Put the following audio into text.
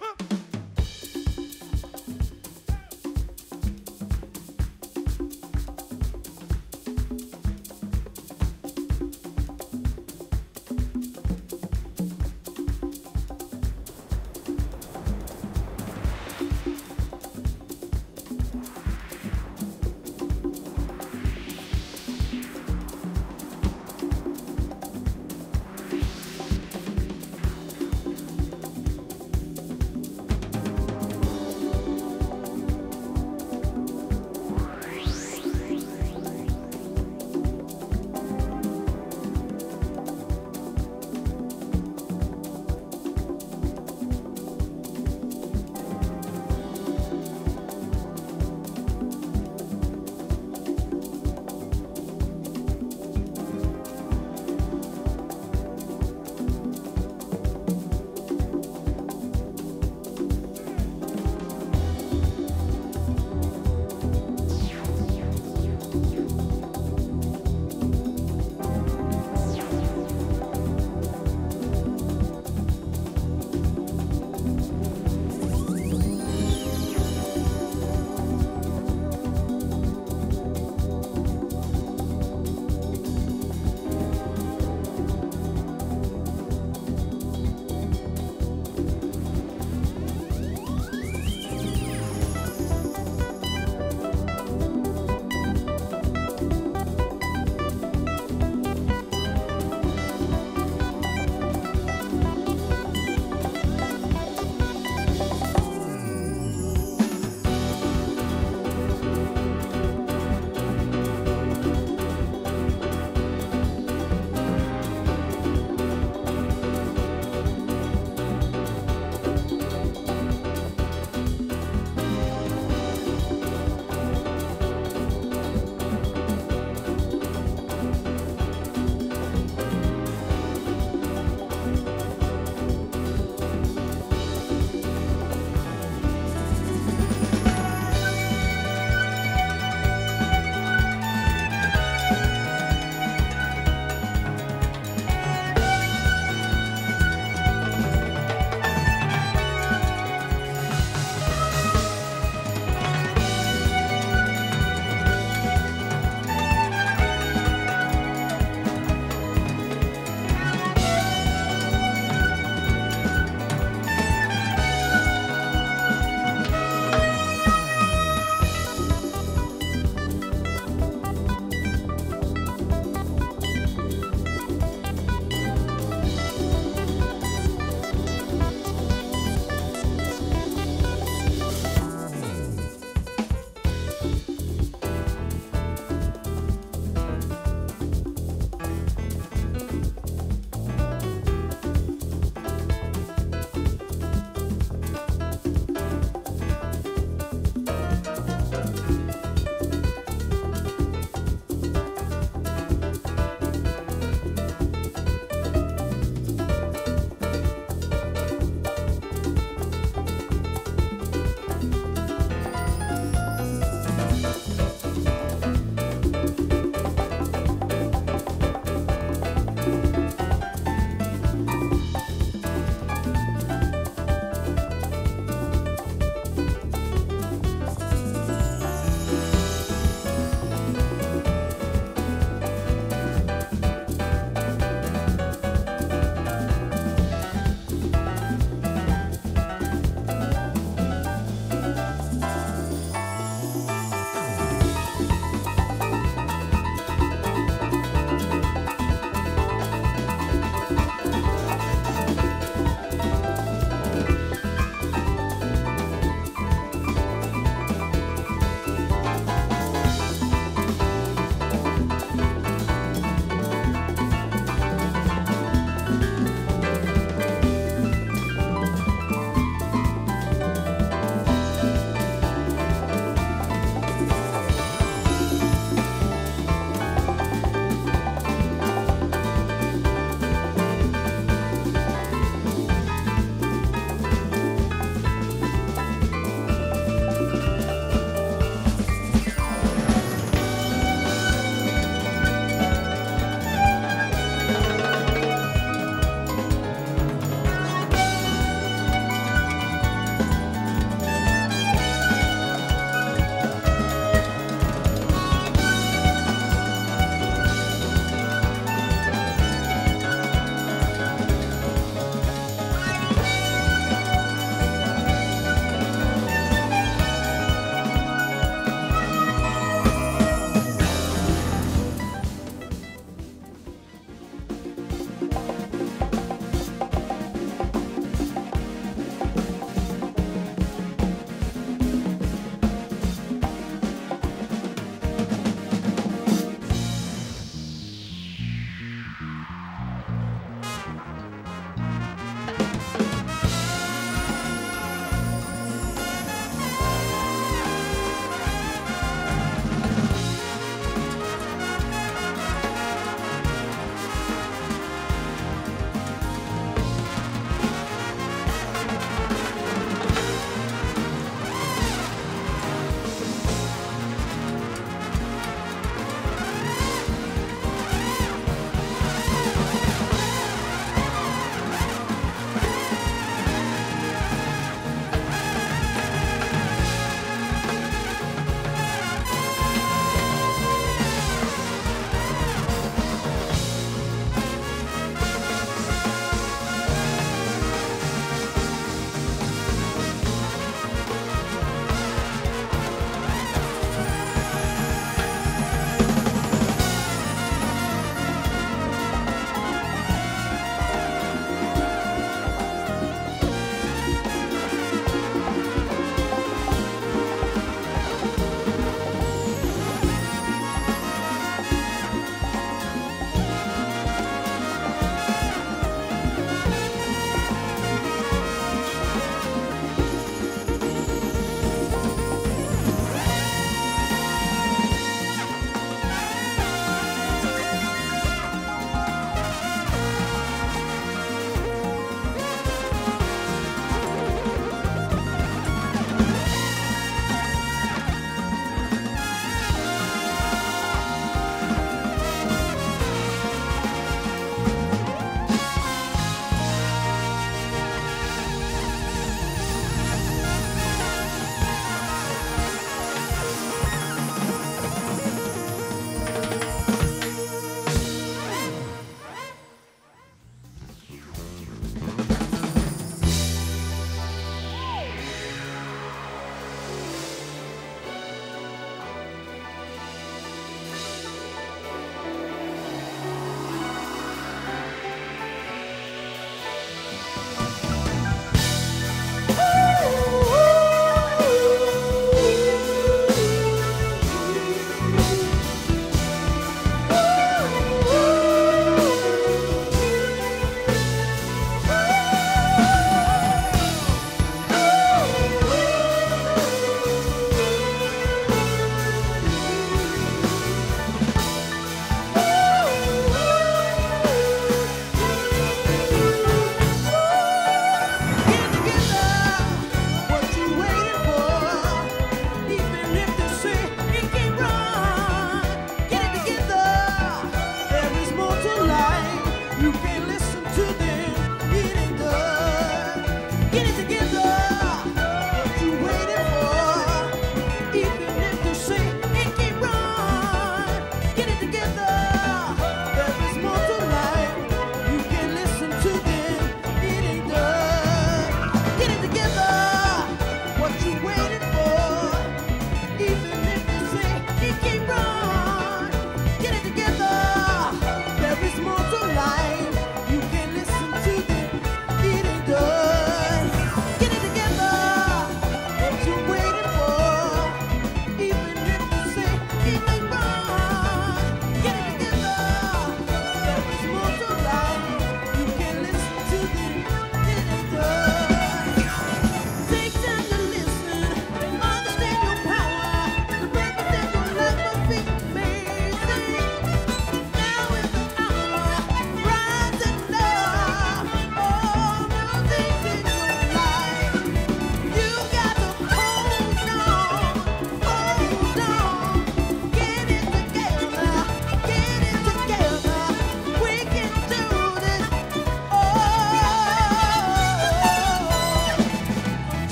Huh.